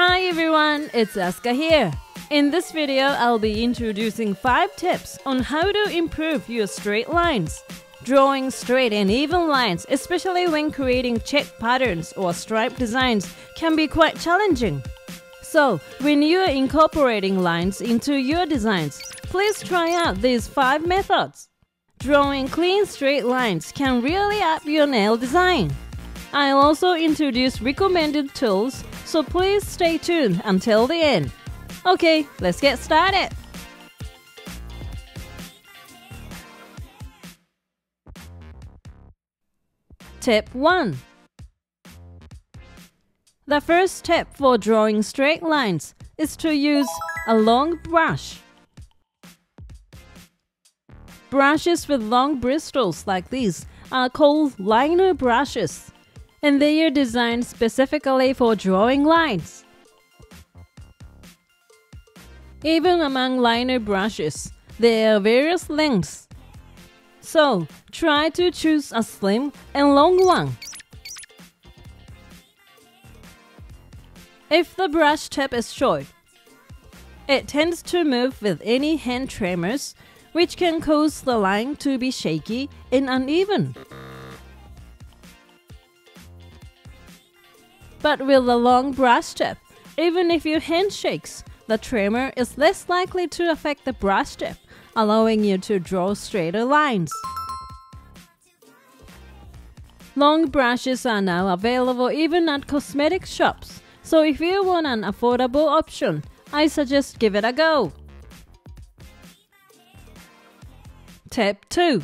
Hi everyone, it's Aska here. In this video, I'll be introducing 5 tips on how to improve your straight lines. Drawing straight and even lines, especially when creating check patterns or stripe designs, can be quite challenging. So, when you are incorporating lines into your designs, please try out these 5 methods. Drawing clean straight lines can really up your nail design. I'll also introduce recommended tools, so please stay tuned until the end. Okay, let's get started. Tip 1 The first tip for drawing straight lines is to use a long brush. Brushes with long bristles like these are called liner brushes and they are designed specifically for drawing lines. Even among liner brushes, there are various lengths. So, try to choose a slim and long one. If the brush tip is short, it tends to move with any hand tremors, which can cause the line to be shaky and uneven. But with a long brush tip, even if your hand shakes, the tremor is less likely to affect the brush tip, allowing you to draw straighter lines. Long brushes are now available even at cosmetic shops, so if you want an affordable option, I suggest give it a go. Tip 2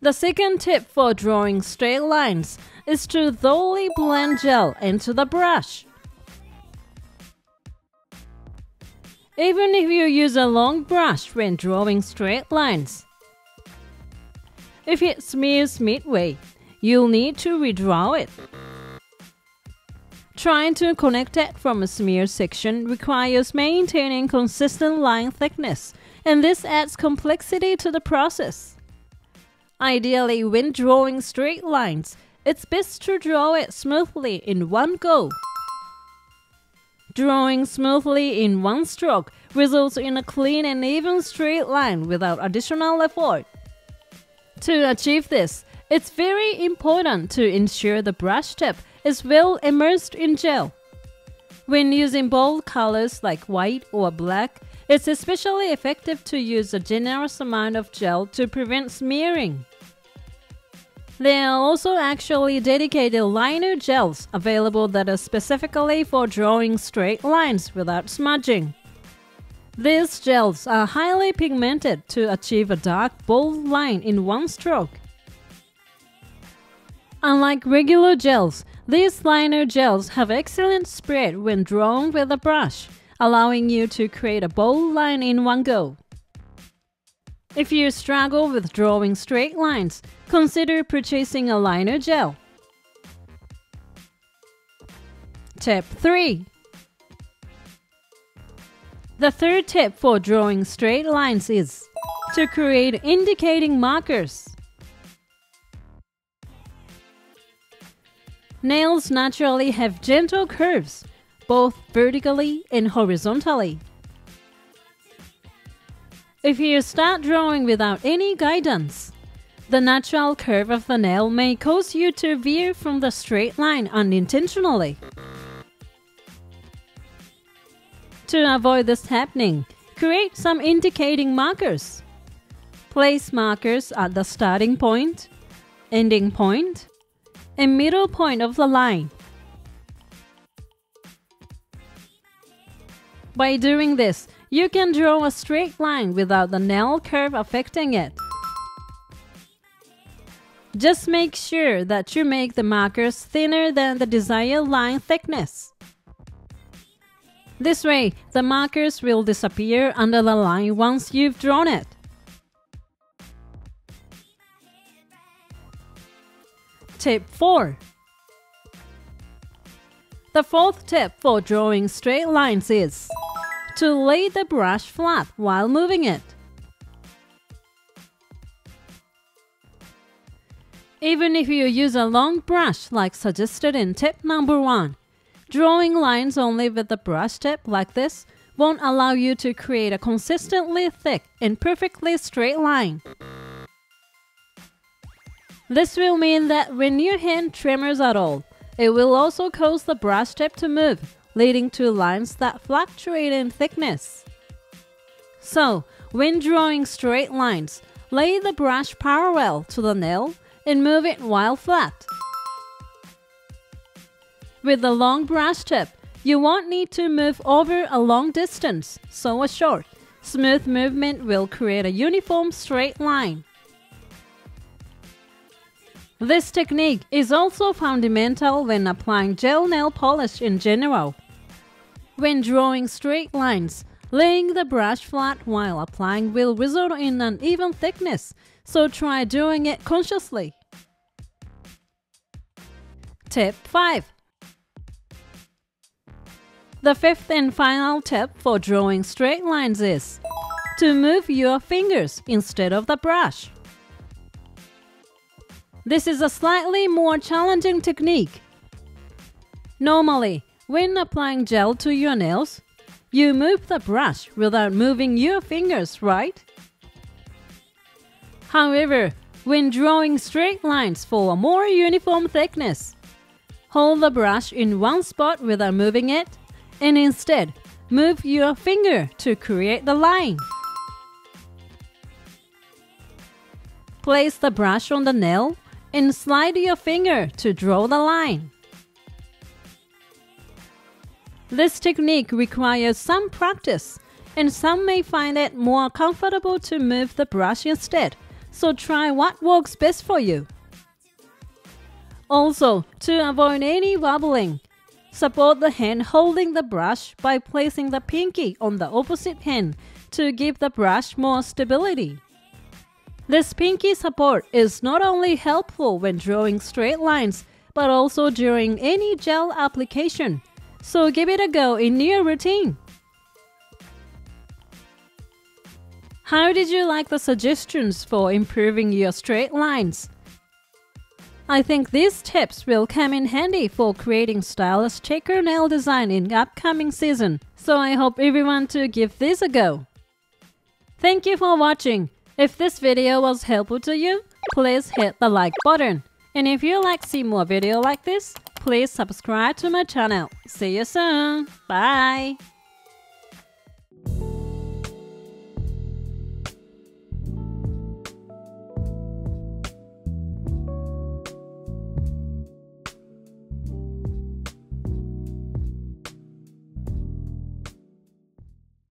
The second tip for drawing straight lines is to thoroughly blend gel into the brush. Even if you use a long brush when drawing straight lines, if it smears midway, you'll need to redraw it. Trying to connect it from a smear section requires maintaining consistent line thickness, and this adds complexity to the process. Ideally, when drawing straight lines, it's best to draw it smoothly in one go. Drawing smoothly in one stroke results in a clean and even straight line without additional effort. To achieve this, it's very important to ensure the brush tip is well immersed in gel. When using bold colors like white or black, it's especially effective to use a generous amount of gel to prevent smearing. There are also actually dedicated liner gels available that are specifically for drawing straight lines without smudging. These gels are highly pigmented to achieve a dark, bold line in one stroke. Unlike regular gels, these liner gels have excellent spread when drawn with a brush, allowing you to create a bold line in one go. If you struggle with drawing straight lines, consider purchasing a liner gel. Tip 3 The third tip for drawing straight lines is to create indicating markers. Nails naturally have gentle curves, both vertically and horizontally. If you start drawing without any guidance, the natural curve of the nail may cause you to veer from the straight line unintentionally. To avoid this happening, create some indicating markers. Place markers at the starting point, ending point, and middle point of the line. By doing this, you can draw a straight line without the nail curve affecting it. Just make sure that you make the markers thinner than the desired line thickness. This way, the markers will disappear under the line once you've drawn it. Tip 4 The fourth tip for drawing straight lines is to lay the brush flat while moving it. Even if you use a long brush like suggested in tip number 1, drawing lines only with the brush tip like this won't allow you to create a consistently thick and perfectly straight line. This will mean that when your hand tremors at all, it will also cause the brush tip to move, leading to lines that fluctuate in thickness. So, when drawing straight lines, lay the brush parallel to the nail and move it while flat. With the long brush tip, you won't need to move over a long distance, so a short, smooth movement will create a uniform straight line. This technique is also fundamental when applying gel nail polish in general. When drawing straight lines, laying the brush flat while applying will result in an even thickness, so try doing it consciously. Tip 5 The fifth and final tip for drawing straight lines is to move your fingers instead of the brush. This is a slightly more challenging technique. Normally, when applying gel to your nails, you move the brush without moving your fingers, right? However, when drawing straight lines for a more uniform thickness, hold the brush in one spot without moving it, and instead move your finger to create the line. Place the brush on the nail and slide your finger to draw the line. This technique requires some practice, and some may find it more comfortable to move the brush instead, so try what works best for you. Also, to avoid any wobbling, support the hand holding the brush by placing the pinky on the opposite hand to give the brush more stability. This pinky support is not only helpful when drawing straight lines, but also during any gel application. So give it a go in your routine. How did you like the suggestions for improving your straight lines? I think these tips will come in handy for creating stylish checker nail design in upcoming season, so I hope everyone to give this a go. Thank you for watching. If this video was helpful to you, please hit the like button. And if you like see more video like this, please subscribe to my channel. See you soon. Bye.